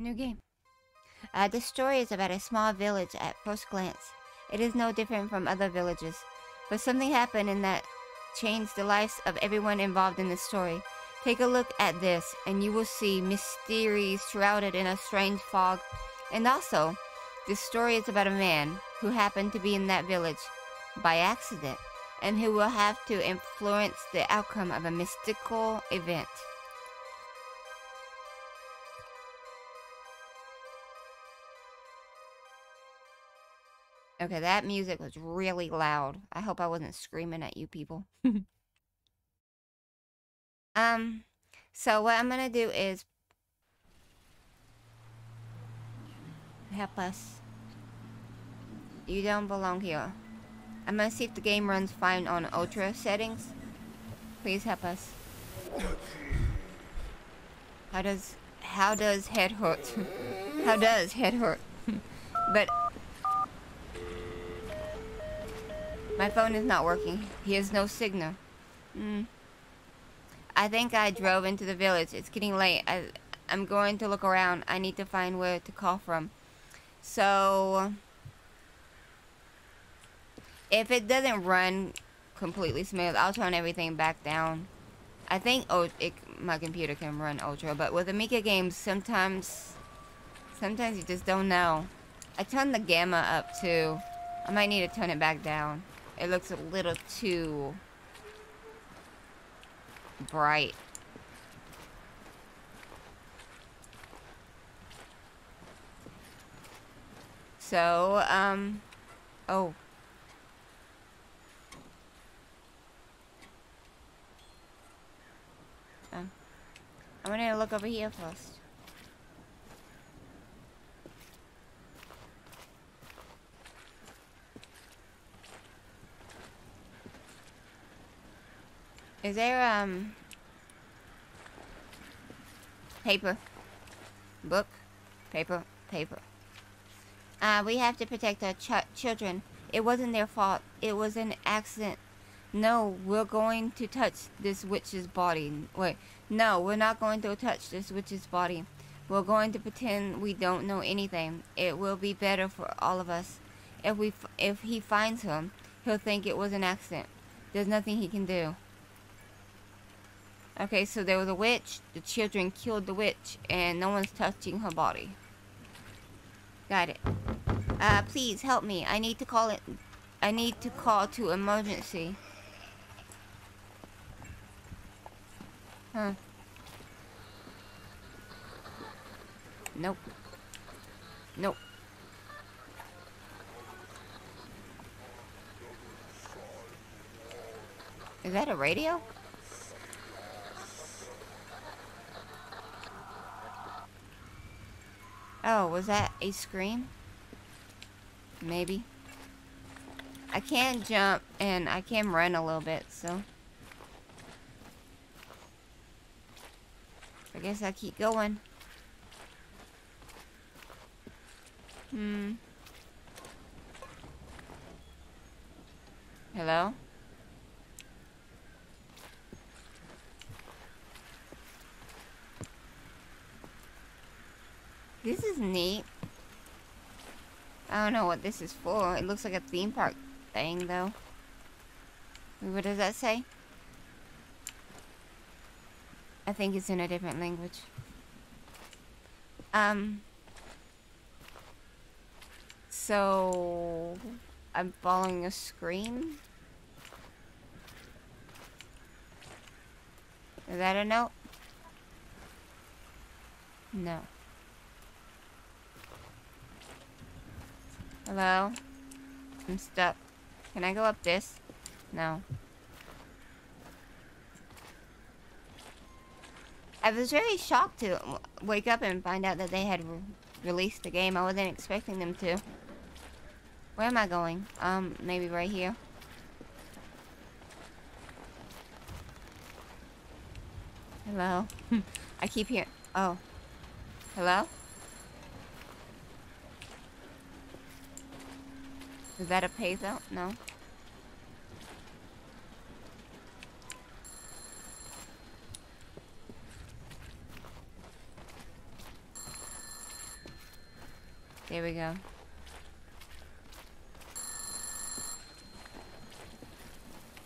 New game. Uh, this story is about a small village at first glance. It is no different from other villages. But something happened in that changed the lives of everyone involved in the story. Take a look at this, and you will see mysteries shrouded in a strange fog. And also, this story is about a man who happened to be in that village by accident, and who will have to influence the outcome of a mystical event. Okay, that music was really loud. I hope I wasn't screaming at you people. um, so what I'm gonna do is help us. You don't belong here. I'm gonna see if the game runs fine on ultra settings. Please help us. How does how does head hurt? how does head hurt? but My phone is not working. He has no signal. Hmm. I think I drove into the village. It's getting late. I, I'm going to look around. I need to find where to call from. So... If it doesn't run completely smooth, I'll turn everything back down. I think oh, it, my computer can run Ultra, but with Emika games, sometimes... Sometimes you just don't know. I turned the gamma up too. I might need to turn it back down. It looks a little too bright. So, um, oh. oh. I'm gonna look over here first. Is there, um... Paper. Book. Paper. Paper. Uh, we have to protect our ch children. It wasn't their fault. It was an accident. No, we're going to touch this witch's body. Wait, no, we're not going to touch this witch's body. We're going to pretend we don't know anything. It will be better for all of us. If we, if he finds him, he'll think it was an accident. There's nothing he can do. Okay, so there was a witch. The children killed the witch, and no one's touching her body. Got it. Uh, please help me. I need to call it. I need to call to emergency. Huh. Nope. Nope. Is that a radio? Oh, was that a scream? Maybe. I can jump and I can run a little bit, so. I guess I keep going. Hmm. Hello? This is neat. I don't know what this is for. It looks like a theme park thing, though. What does that say? I think it's in a different language. Um. So... I'm following a screen? Is that a note? No. Hello? I'm stuck. Can I go up this? No. I was very shocked to wake up and find out that they had re released the game. I wasn't expecting them to. Where am I going? Um, maybe right here. Hello? I keep hearing... Oh. Hello? Is that a zone? No. There we go.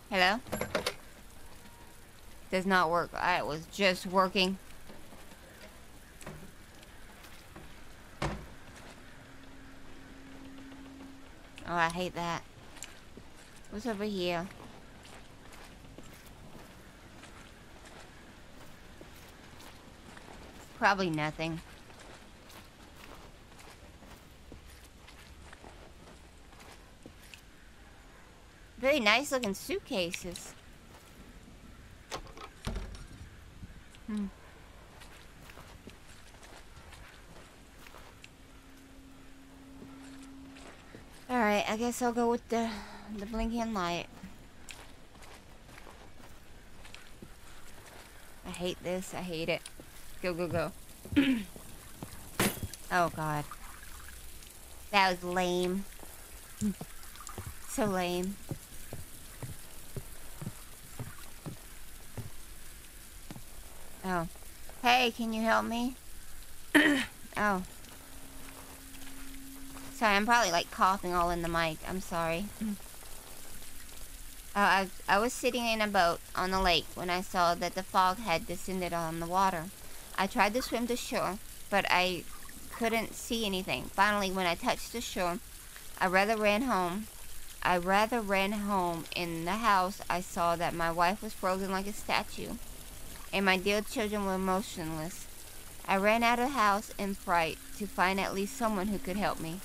Hello? Does not work. I was just working. Oh, I hate that. What's over here? Probably nothing. Very nice looking suitcases. Hmm. Alright, I guess I'll go with the, the blinking light. I hate this. I hate it. Go, go, go. oh, God. That was lame. so lame. Oh. Hey, can you help me? oh. Sorry, I'm probably like coughing all in the mic. I'm sorry. oh, I, I was sitting in a boat on the lake when I saw that the fog had descended on the water. I tried to swim to shore, but I couldn't see anything. Finally, when I touched the shore, I rather ran home. I rather ran home. In the house, I saw that my wife was frozen like a statue and my dear children were motionless. I ran out of the house in fright to find at least someone who could help me.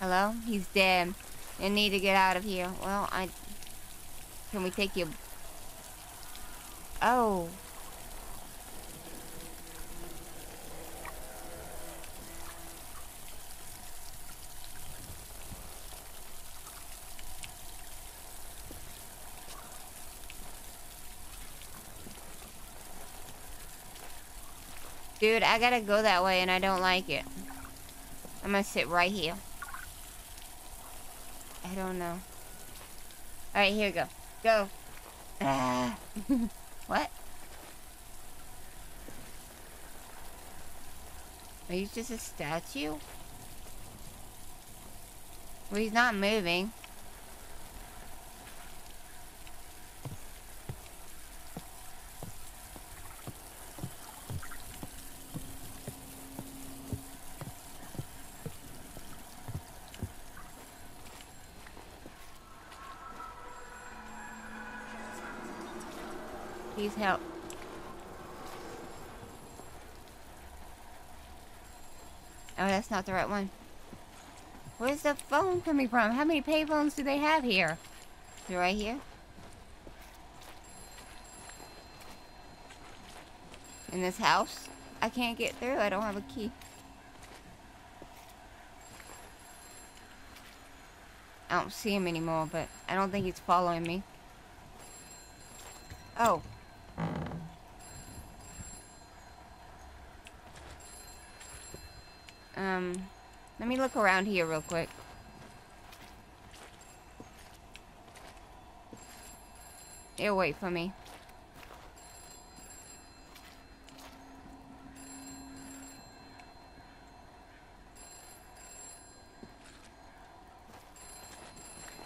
Hello? He's dead. You need to get out of here. Well, I... Can we take you... Oh. Dude, I gotta go that way and I don't like it. I'm gonna sit right here. I don't know. Alright, here we go. Go. What? Are you just a statue? Well, he's not moving. Please help. Oh, that's not the right one. Where's the phone coming from? How many payphones do they have here? Is it right here? In this house? I can't get through. I don't have a key. I don't see him anymore, but I don't think he's following me. Oh. Um, let me look around here real quick. He'll wait for me.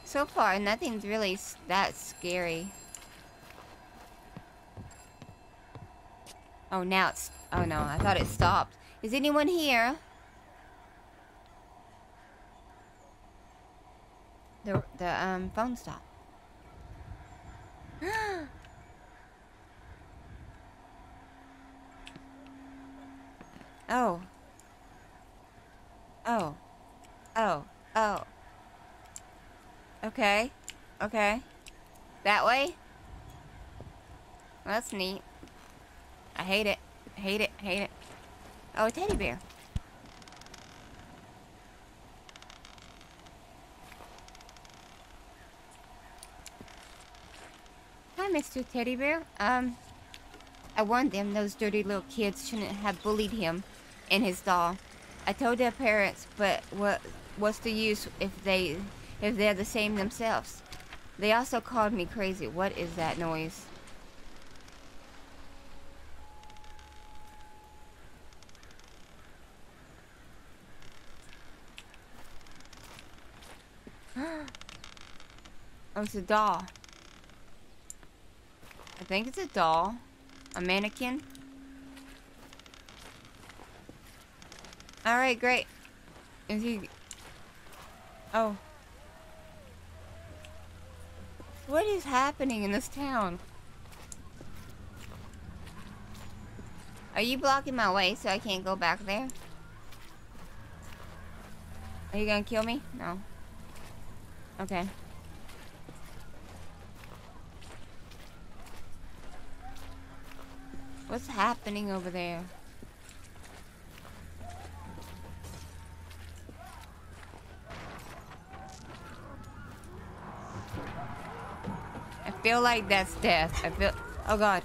So far, nothing's really that scary. Oh, now it's... Oh, no. I thought it stopped. Is anyone here? Um, phone stop. oh. Oh. Oh. Oh. Okay. Okay. That way? Well, that's neat. I hate it. Hate it. Hate it. Oh, a teddy bear. Mr. Teddy Bear. Um, I warned them those dirty little kids shouldn't have bullied him and his doll. I told their parents, but what what's the use if they if they're the same themselves? They also called me crazy. What is that noise? oh, it's a doll. Think it's a doll. A mannequin. Alright, great. Is he... Oh. What is happening in this town? Are you blocking my way so I can't go back there? Are you gonna kill me? No. Okay. What's happening over there? I feel like that's death. I feel... Oh god.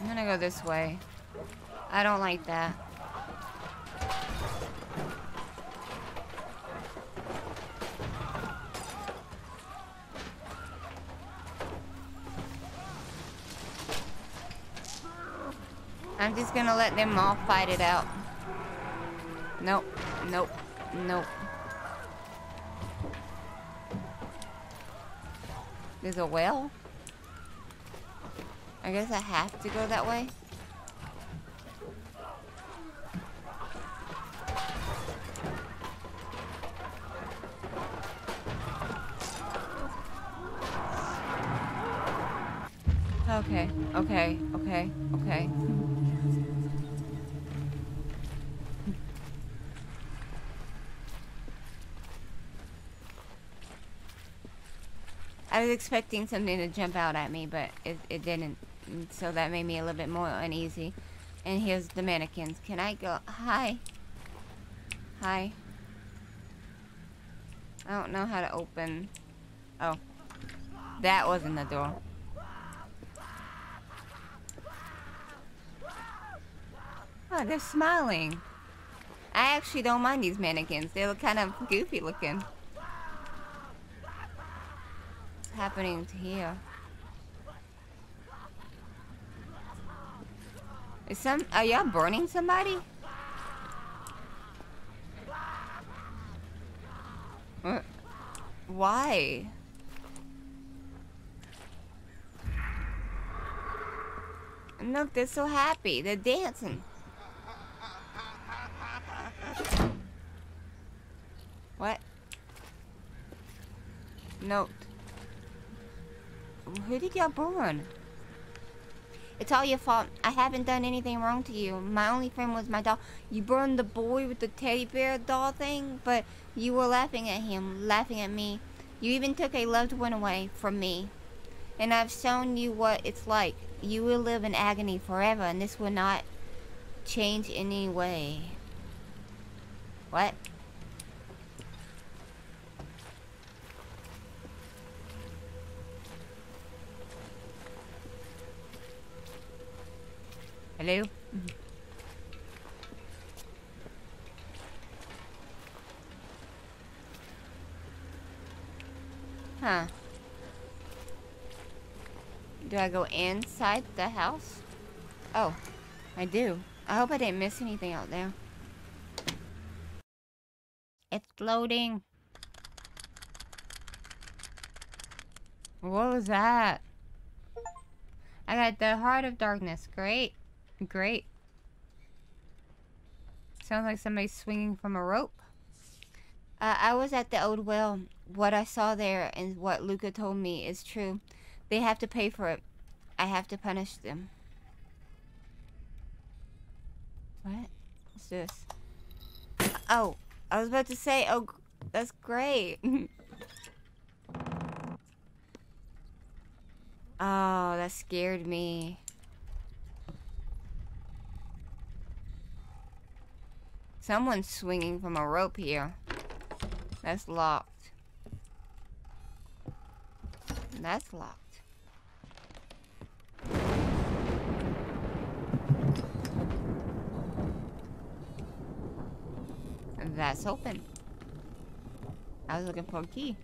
I'm gonna go this way. I don't like that. Just gonna let them all fight it out. Nope. Nope. Nope. There's a well? I guess I have to go that way. Okay, okay, okay, okay. I was expecting something to jump out at me, but it, it didn't. So that made me a little bit more uneasy. And here's the mannequins. Can I go? Hi. Hi. I don't know how to open. Oh. That wasn't the door. Oh, they're smiling. I actually don't mind these mannequins. They look kind of goofy looking. What's happening here? Is some are y'all burning somebody? What? Why? Look, they're so happy. They're dancing. What? Note. Who did y'all burn? It's all your fault. I haven't done anything wrong to you. My only friend was my doll. You burned the boy with the teddy bear doll thing, but you were laughing at him, laughing at me. You even took a loved one away from me. And I've shown you what it's like. You will live in agony forever, and this will not change any way. What? Hello? Mm-hmm. Huh. Do I go inside the house? Oh, I do. I hope I didn't miss anything out there. It's loading. What was that? I got the Heart of Darkness. Great. Great. Sounds like somebody's swinging from a rope. Uh, I was at the old well. What I saw there and what Luca told me is true. They have to pay for it. I have to punish them. What? What's this? Oh, I was about to say, oh, that's great. oh, that scared me. Someone's swinging from a rope here. That's locked. That's locked. That's open. I was looking for a key.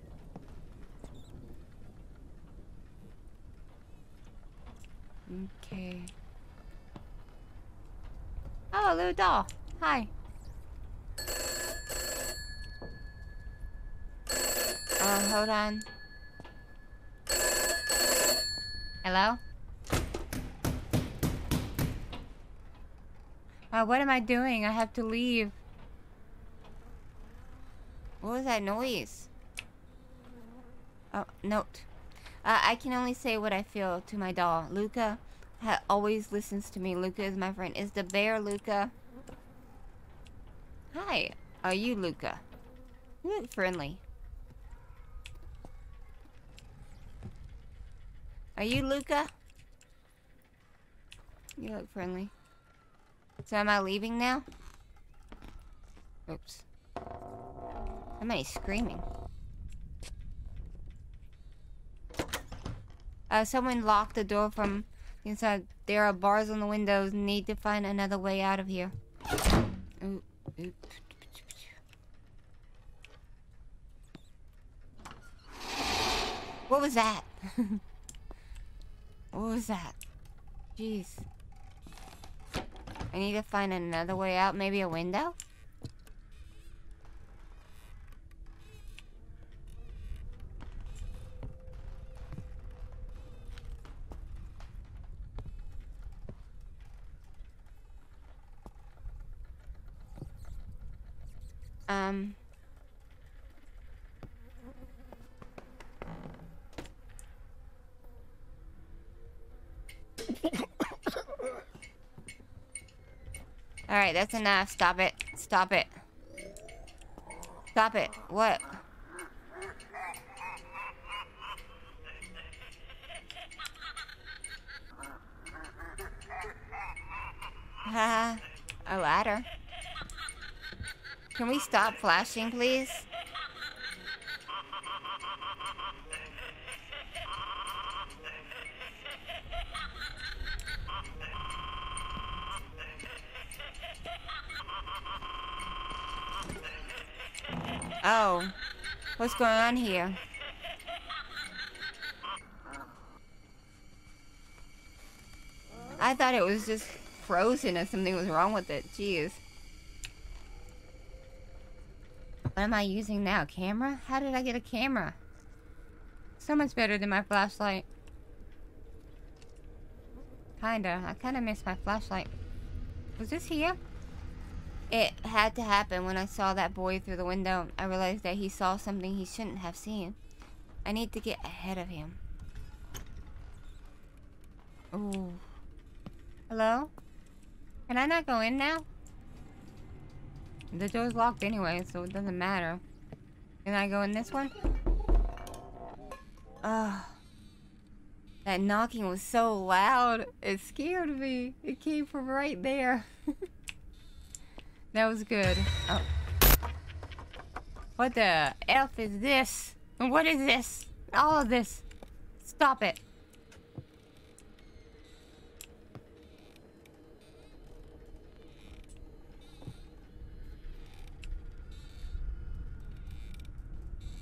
Okay. Oh, little doll. Hi. Uh, hold on. Hello? Uh, what am I doing? I have to leave. What was that noise? Oh, note. Uh, I can only say what I feel to my doll. Luca always listens to me. Luca is my friend. Is the bear Luca? Hi. Are you Luca? You look friendly. Are you Luca? You look friendly. So am I leaving now? Oops. Somebody's screaming. Uh, someone locked the door from inside. There are bars on the windows. Need to find another way out of here. Ooh, What was that? what was that? Jeez. I need to find another way out. Maybe a window? Um... Alright, that's enough. Stop it. Stop it. Stop it. What? Haha. a ladder. Can we stop flashing, please? What's going on here? I thought it was just frozen or something was wrong with it. Jeez. What am I using now? Camera? How did I get a camera? So much better than my flashlight. Kinda. I kinda miss my flashlight. Was this here? It had to happen when I saw that boy through the window. I realized that he saw something he shouldn't have seen. I need to get ahead of him. Ooh. Hello? Can I not go in now? The door's locked anyway, so it doesn't matter. Can I go in this one? Ugh. That knocking was so loud. It scared me. It came from right there. That was good. Oh. What the F is this? What is this? All of this. Stop it.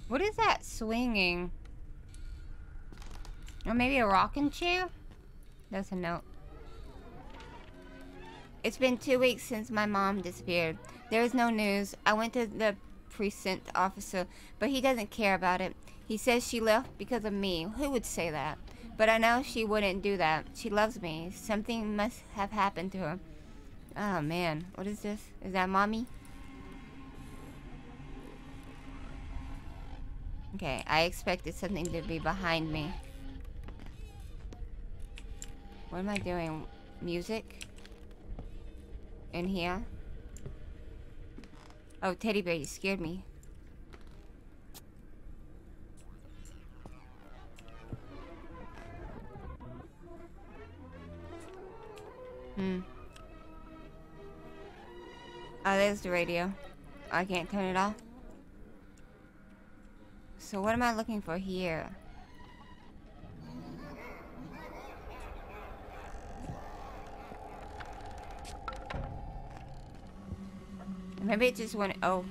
What is that swinging? Or maybe a rocking chair? That's a note. It's been two weeks since my mom disappeared. There is no news. I went to the precinct officer, but he doesn't care about it. He says she left because of me. Who would say that? But I know she wouldn't do that. She loves me. Something must have happened to her. Oh man, what is this? Is that mommy? Okay, I expected something to be behind me. What am I doing? Music? In here. Oh, teddy bear, you scared me. Hmm. Oh, there's the radio. I can't turn it off. So what am I looking for here? Maybe it just went. Oh.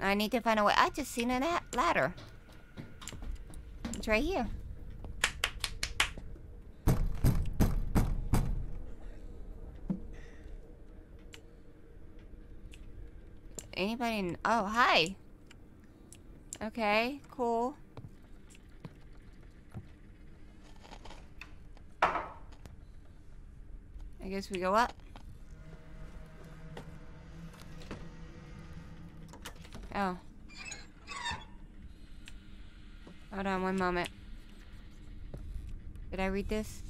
I need to find a way. I just seen a ladder. It's right here. anybody? Kn- oh, hi. Okay, cool. I guess we go up. Oh. Hold on one moment. Did I read this?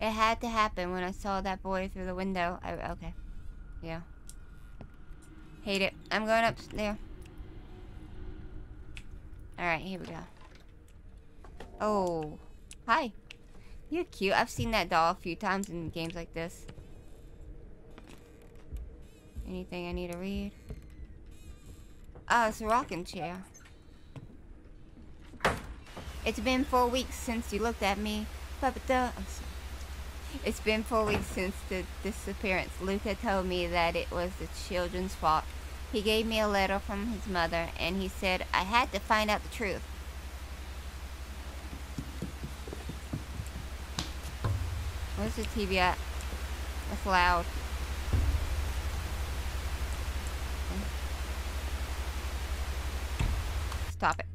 It had to happen when I saw that boy through the window. I, okay. Yeah. Hate it. I'm going up there. Alright, here we go. Oh. Hi. You're cute. I've seen that doll a few times in games like this. Anything I need to read? Oh, it's a rocking chair. It's been four weeks since you looked at me. The... It's been four weeks since the disappearance. Luca told me that it was the children's fault. He gave me a letter from his mother, and he said I had to find out the truth. Where's the TV at? It's loud. Stop it.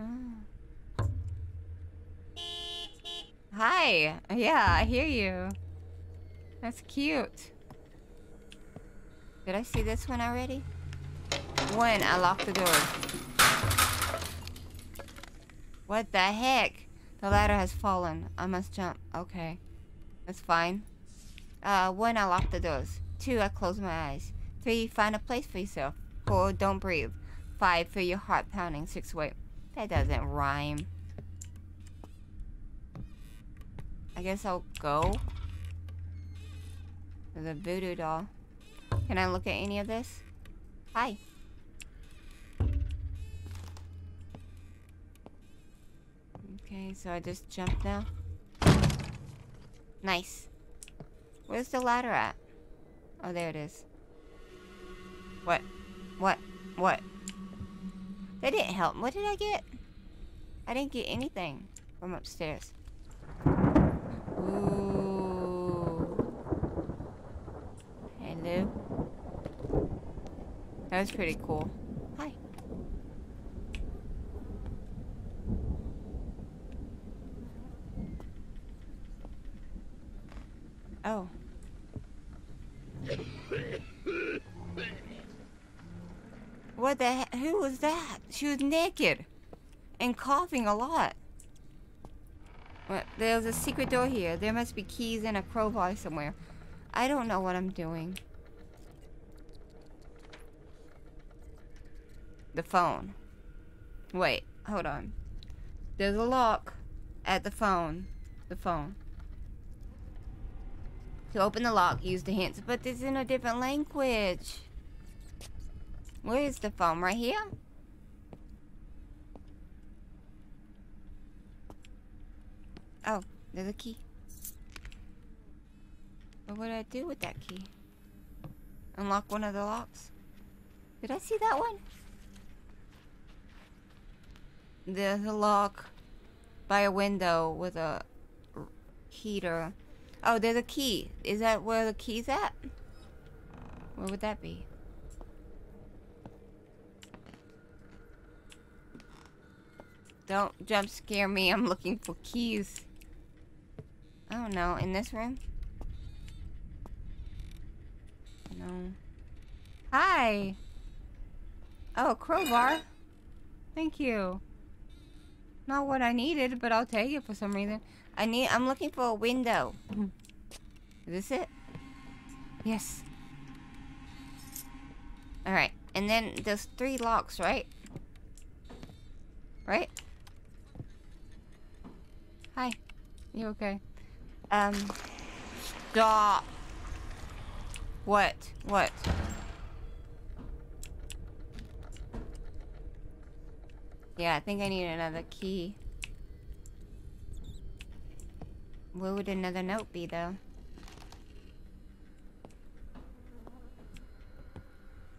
Oh. Hi. Yeah, I hear you. That's cute. Did I see this one already? When I locked the door. What the heck? The ladder has fallen. I must jump. Okay. That's fine. Uh, one, I lock the doors. Two, I close my eyes. Three, find a place for yourself. Four, don't breathe. Five, feel your heart pounding. Six, wait. That doesn't rhyme. I guess I'll go. The voodoo doll. Can I look at any of this? Hi. Okay, so I just jumped now. Nice. Where's the ladder at? Oh, there it is. What? What? What? That didn't help. What did I get? I didn't get anything from upstairs. Ooh. Hello. That was pretty cool. Hi. Oh. What the heck? Who was that? She was naked. And coughing a lot. What? There's a secret door here. There must be keys and a crowbar somewhere. I don't know what I'm doing. The phone. Wait, hold on. There's a lock at the phone. The phone. To open the lock, use the hints. But it's in a different language. Where is the phone? Right here? Oh, there's a key. What would I do with that key? Unlock one of the locks? Did I see that one? There's a lock by a window with a heater. Oh, there's a key. Is that where the key's at? Where would that be? Don't jump scare me. I'm looking for keys. Oh, I don't know. In this room? No. Hi. Oh, crowbar. Thank you. Not what I needed, but I'll take it for some reason. I need. I'm looking for a window. Is this it? Yes. All right, and then there's three locks, right? Right? Hi. You okay? Um. Stop. What? What? Yeah, I think I need another key. Where would another note be, though?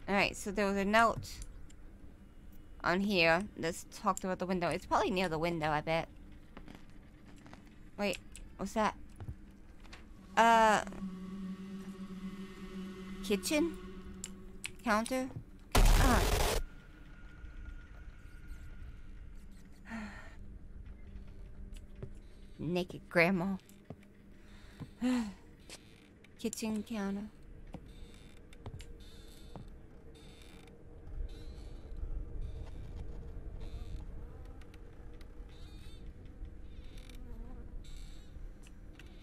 Alright, so there was a note on here that talked about the window. It's probably near the window, I bet. Wait, what's that? Uh... Kitchen? Counter? Ah. Naked grandma. Kitchen counter.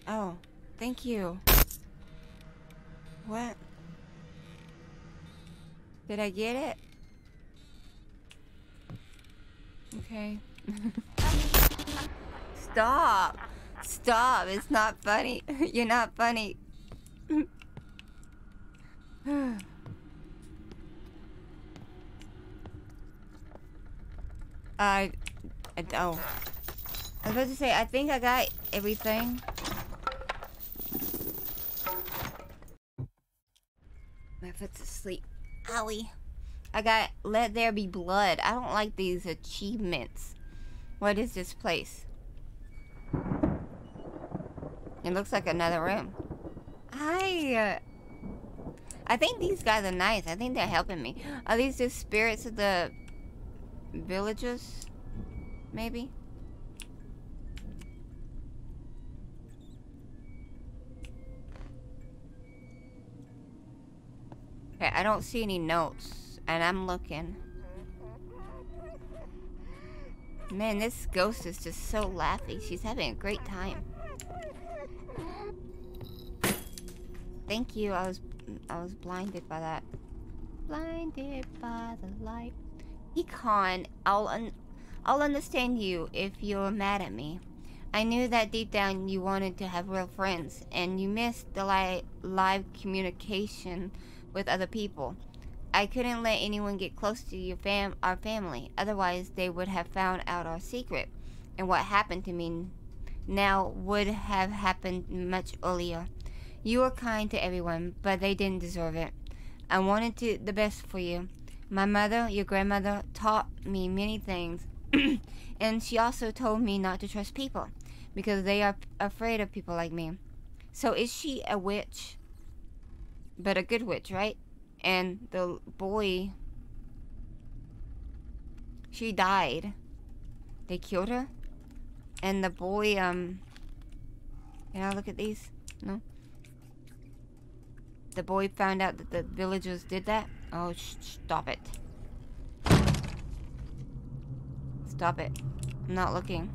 Oh, thank you. What? Did I get it? Okay. Stop. Stop. It's not funny. You're not funny. I, I oh. I was about to say, I think I got everything. My asleep. Owie. I got Let There Be Blood. I don't like these achievements. What is this place? It looks like another room. Hi. Uh, I think these guys are nice. I think they're helping me. Are these the spirits of the villagers? Maybe? Okay, I don't see any notes. And I'm looking. Man, this ghost is just so laughy. She's having a great time. Thank you. I was I was blinded by that. Blinded by the light. Econ, I'll un I'll understand you if you're mad at me. I knew that deep down you wanted to have real friends, and you missed the li live communication with other people. I couldn't let anyone get close to your fam our family, otherwise they would have found out our secret. And what happened to me now would have happened much earlier. You were kind to everyone, but they didn't deserve it. I wanted to the best for you. My mother, your grandmother, taught me many things, and she also told me not to trust people because they are afraid of people like me. So is she a witch? But a good witch, right? And the boy, she died. They killed her. And the boy, um, can I look at these? No? The boy found out that the villagers did that? Oh, stop it. Stop it. I'm not looking.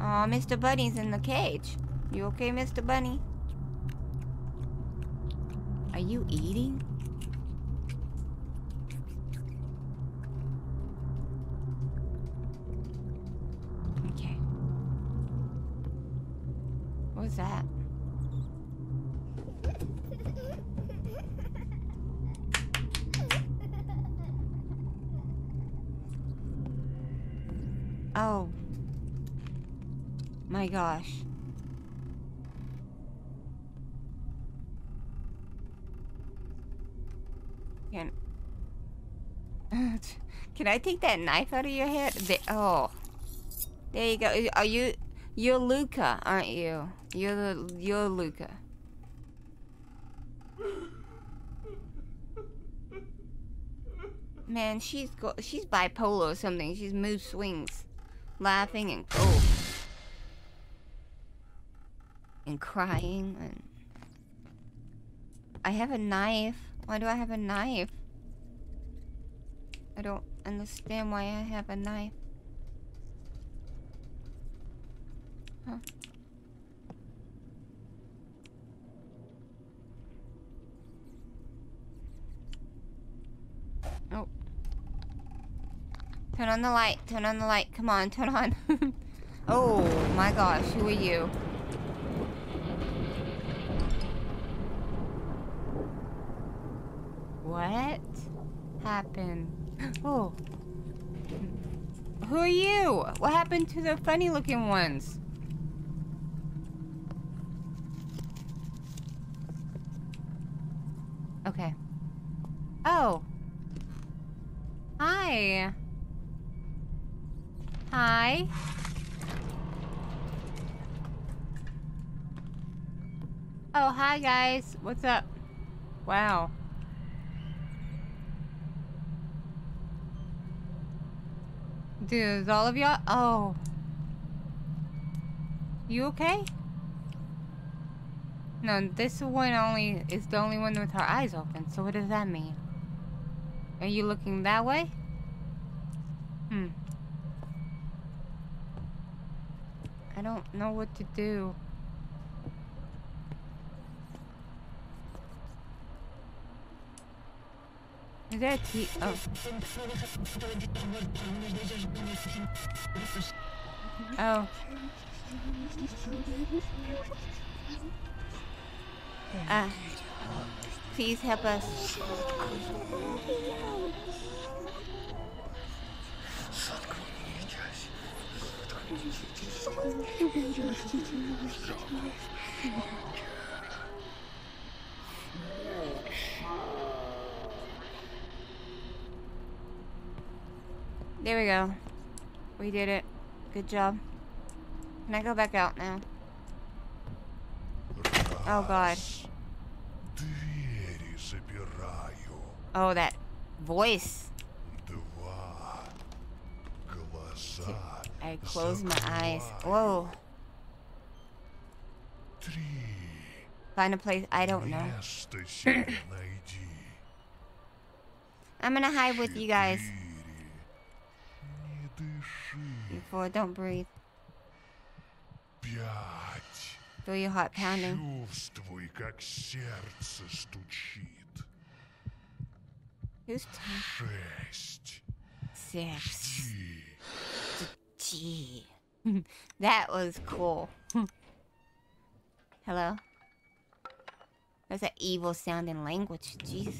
Oh, Mr. Bunny's in the cage. You okay, Mr. Bunny? Are you eating? was that? Oh. My gosh. Can Can I take that knife out of your head? The, oh. There you go. Are you you're Luca, aren't you? You're the you're Luca. Man, she's go she's bipolar or something. She's mood swings, laughing and oh, and crying and. I have a knife. Why do I have a knife? I don't understand why I have a knife. Huh. Oh. Turn on the light. Turn on the light. Come on, turn on. oh my gosh, who are you? What happened? Oh. Who are you? What happened to the funny looking ones? Okay. Oh. Hi. Hi. Oh, hi guys. What's up? Wow. Dude, all of y'all? Oh. You okay? No, this one only is the only one with her eyes open. So what does that mean? Are you looking that way? Hmm. I don't know what to do. Oh. Oh. Uh, please help us. There we go. We did it. Good job. Can I go back out now? Oh god. Oh, that voice. I close my eyes. Whoa. Find a place I don't know. I'm gonna hide with you guys. Before, don't breathe. Feel your heart pounding. Чувствуй, как сердце стучит. Who's talking? Шесть. Six. Жди. Gee. that was cool. Hello? That's an evil sounding language. Jeez.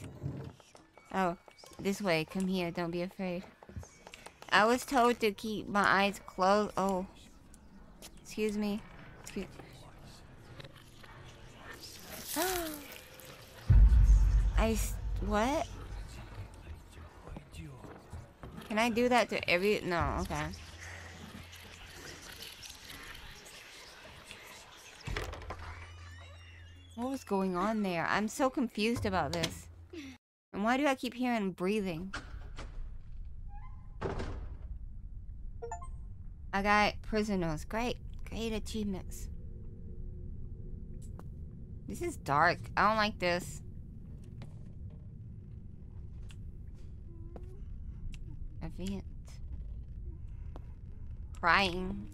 Oh, this way. Come here. Don't be afraid. I was told to keep my eyes closed. Oh. Excuse me. Excuse I. What? Can I do that to every. No, okay. What was going on there? I'm so confused about this. And why do I keep hearing breathing? I got prisoners. Great. Great achievements. This is dark. I don't like this. Event. Crying.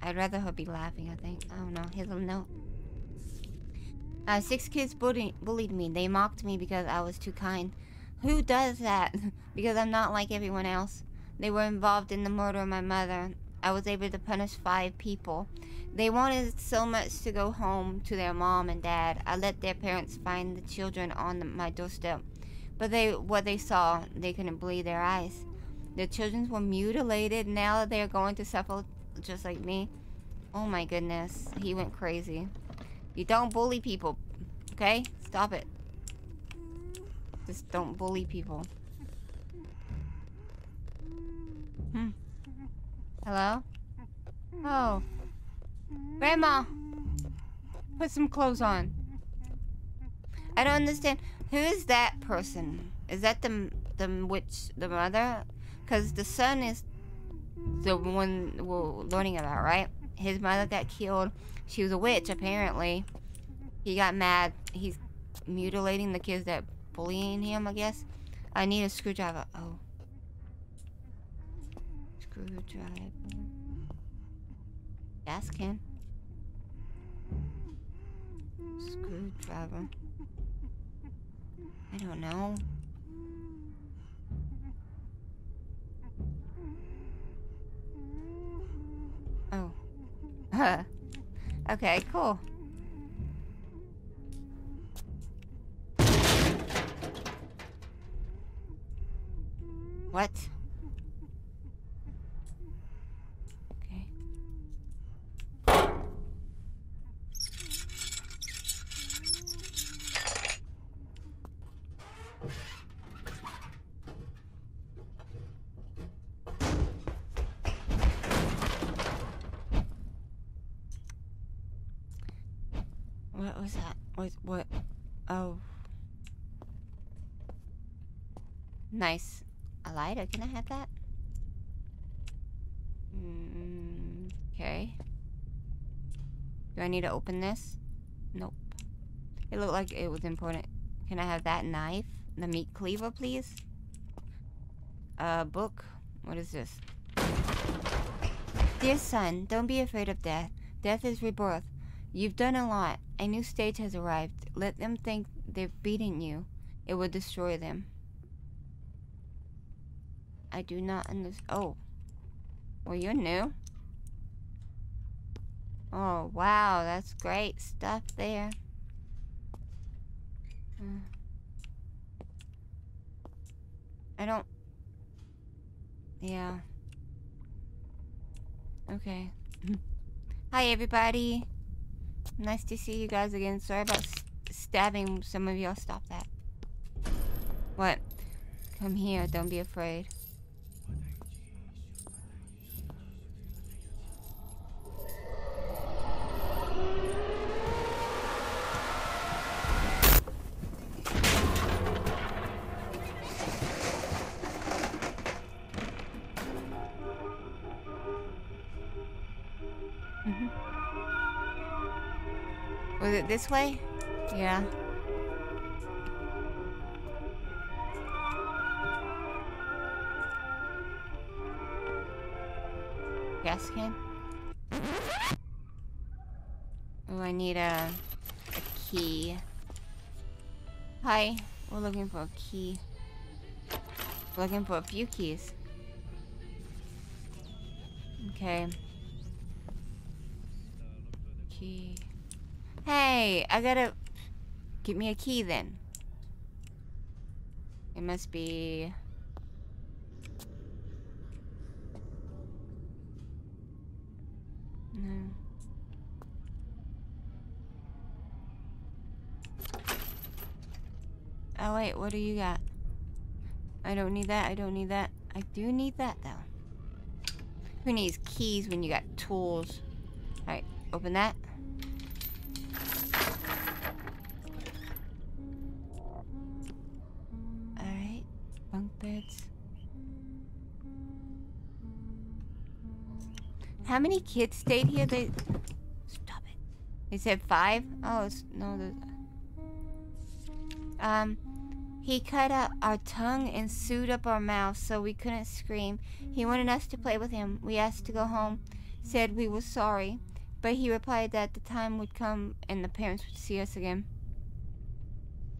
I'd rather her be laughing, I think. I don't know. Here's a note. Uh, six kids bullied, bullied me. They mocked me because I was too kind. Who does that? because I'm not like everyone else. They were involved in the murder of my mother. I was able to punish five people. They wanted so much to go home to their mom and dad. I let their parents find the children on the, my doorstep. But they, what they saw, they couldn't believe their eyes. The children were mutilated. Now they're going to suffer just like me. Oh my goodness. He went crazy. You don't bully people. Okay? Stop it. Just don't bully people. Hmm. Hello? Oh. Grandma! Put some clothes on. I don't understand. Who is that person? Is that the the witch, the mother? Because the son is the one we're learning about, right? His mother got killed. She was a witch, apparently. He got mad. He's mutilating the kids that bullying him, I guess. I need a screwdriver. Oh. Screwdriver. Ask him. Screwdriver. I don't know. Oh. okay, cool. What? Okay. What was that? What? What? Oh. Nice. A lighter. Can I have that? Mm, okay. Do I need to open this? Nope. It looked like it was important. Can I have that knife? The meat cleaver, please? Uh, book? What is this? Dear son, don't be afraid of death. Death is rebirth. You've done a lot. A new stage has arrived. Let them think they've beaten you. It will destroy them. I do not understand. Oh. Well, you're new. Oh, wow. That's great stuff there. Hmm. I don't... Yeah. Okay. Hi, everybody. Nice to see you guys again. Sorry about stabbing some of y'all. Stop that. What? Come here. Don't be afraid. It this way? Yeah. Gas can? Oh, I need a, a key. Hi, we're looking for a key. Looking for a few keys. Okay. Key. Hey, I gotta... Give me a key then. It must be... No. Oh wait, what do you got? I don't need that, I don't need that. I do need that though. Who needs keys when you got tools? Alright, open that. How many kids stayed here? They stop it. They said five. Oh no, um, he cut out our tongue and sewed up our mouth so we couldn't scream. He wanted us to play with him. We asked to go home, said we were sorry, but he replied that the time would come and the parents would see us again.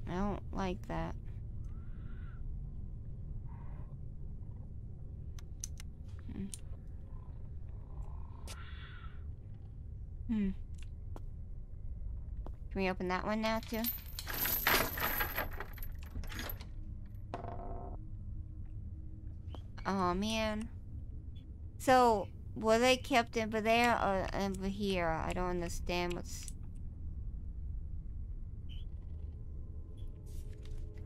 I don't like that. Hmm. Hmm. Can we open that one now too? Oh man. So were they kept over there or over here? I don't understand what's.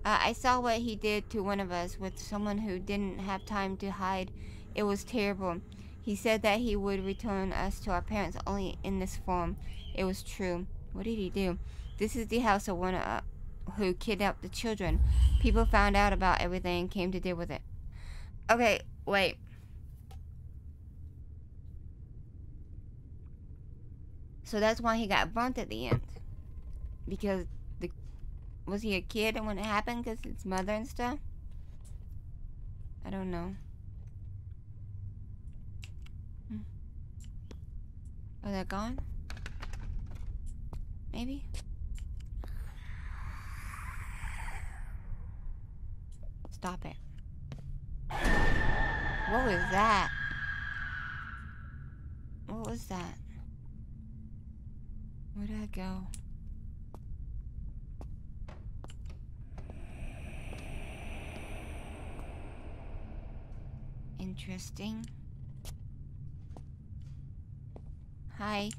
Uh, I saw what he did to one of us with someone who didn't have time to hide. It was terrible. He said that he would return us to our parents only in this form. It was true. What did he do? This is the house of one uh, who kidnapped the children. People found out about everything and came to deal with it. Okay, wait. So that's why he got burnt at the end. Because the was he a kid when it happened? Because his mother and stuff. I don't know. Oh, they're gone. Maybe. Stop it. What was that? What was that? Where'd I go? Interesting. Hi.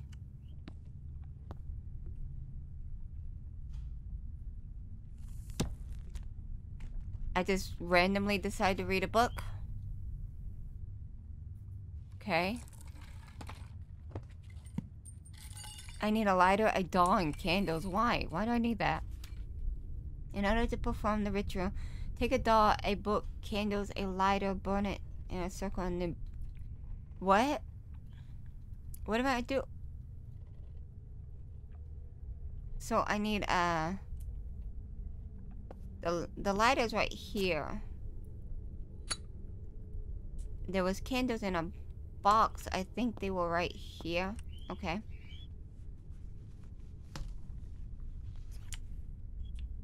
I just randomly decide to read a book. Okay. I need a lighter, a doll, and candles. Why? Why do I need that? In order to perform the ritual, take a doll, a book, candles, a lighter, burn it in a circle, and then... What? What am I do? So I need, uh... The, the light is right here. There was candles in a box. I think they were right here. Okay.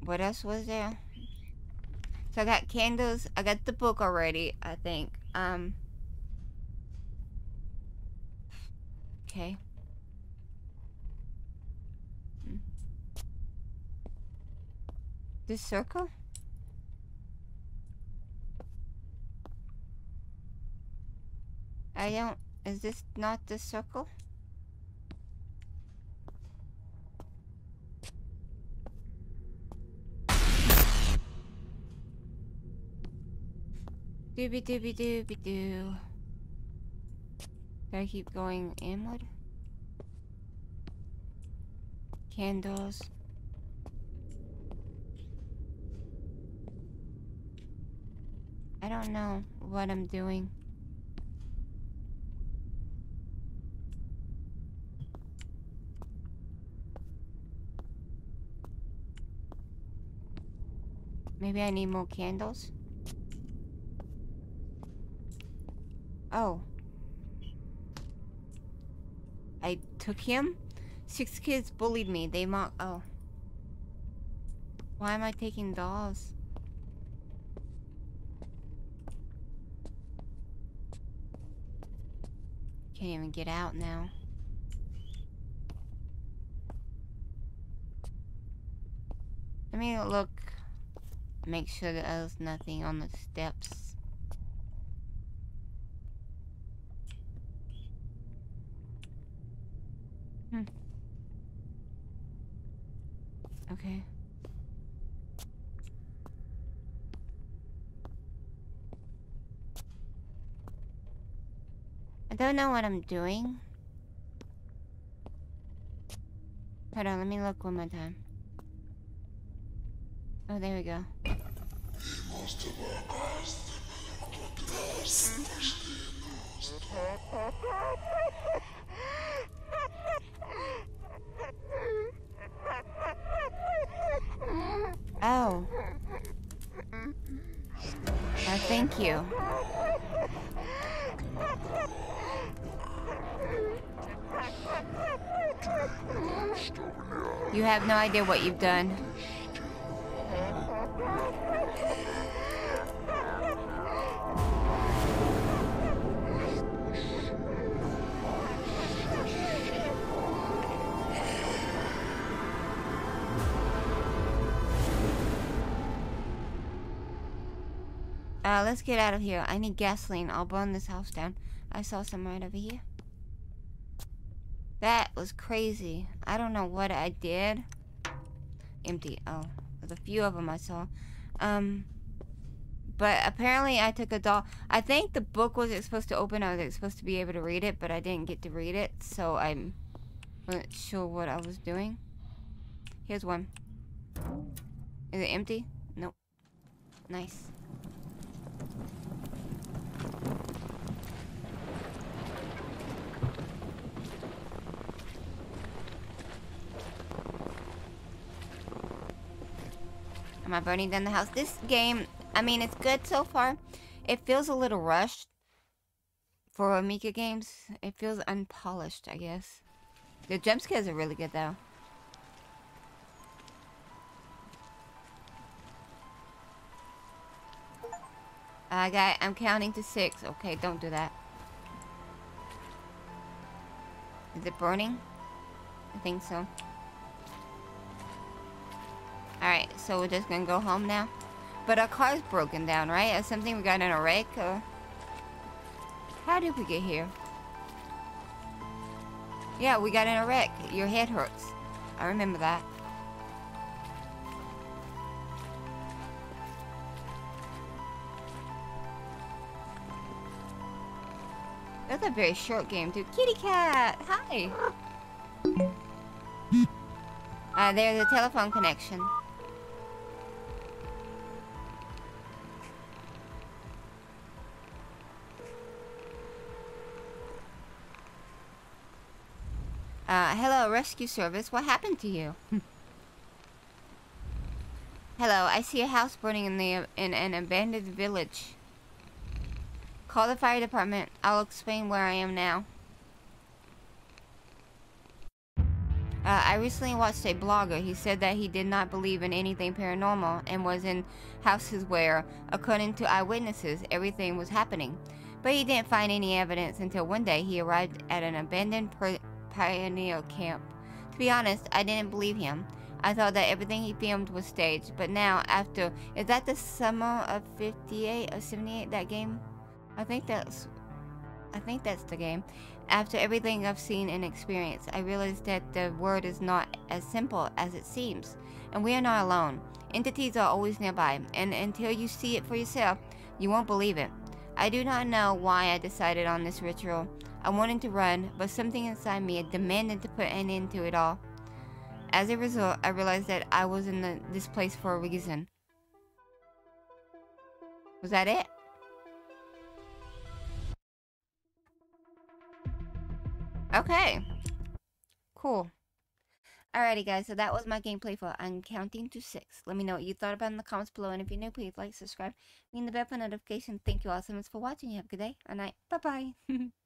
What else was there? So I got candles. I got the book already, I think. Um. Okay. This circle? I don't... Is this not the circle? Dooby dooby dooby doo. Gotta keep going inward. Candles. I don't know what I'm doing. Maybe I need more candles? Oh. I took him? Six kids bullied me. They mock- oh. Why am I taking dolls? Can't even get out now. Let me look Make sure there's nothing on the steps. Okay. I don't know what I'm doing. Hold on, let me look one more time. Oh, there we go. Oh. Oh, thank you. You have no idea what you've done. Uh, let's get out of here. I need gasoline. I'll burn this house down. I saw some right over here. That was crazy. I don't know what I did. Empty. Oh, there's a few of them I saw. Um, but apparently I took a doll. I think the book wasn't supposed to open. I was supposed to be able to read it, but I didn't get to read it. So I'm not sure what I was doing. Here's one. Is it empty? Nope. Nice. Am I burning down the house? This game, I mean, it's good so far. It feels a little rushed for Emika games. It feels unpolished, I guess. The jump scares are really good, though. I got, I'm counting to six. Okay, don't do that. Is it burning? I think so. So we're just gonna go home now. But our car's broken down, right? Or something we got in a wreck, or... How did we get here? Yeah, we got in a wreck. Your head hurts. I remember that. That's a very short game, too. Kitty cat! Hi! Uh, there's a telephone connection. Hello, rescue service. What happened to you? hello, I see a house burning in the in an abandoned village. Call the fire department. I'll explain where I am now. Uh, I recently watched a blogger. He said that he did not believe in anything paranormal and was in houses where, according to eyewitnesses, everything was happening. But he didn't find any evidence until one day he arrived at an abandoned pioneer camp. To be honest, I didn't believe him. I thought that everything he filmed was staged, but now, after... Is that the summer of 58 or 78, that game? I think that's... I think that's the game. After everything I've seen and experienced, I realized that the world is not as simple as it seems. And we are not alone. Entities are always nearby, and until you see it for yourself, you won't believe it. I do not know why I decided on this ritual. I wanted to run, but something inside me demanded to put an end to it all. As a result, I realized that I was in the, this place for a reason. Was that it? Okay. Cool. Alrighty guys, so that was my gameplay for I'm counting to six. Let me know what you thought about in the comments below, and if you're new, please like, subscribe, ring the bell for notification. Thank you all so much for watching. You have a good day or night. Bye-bye.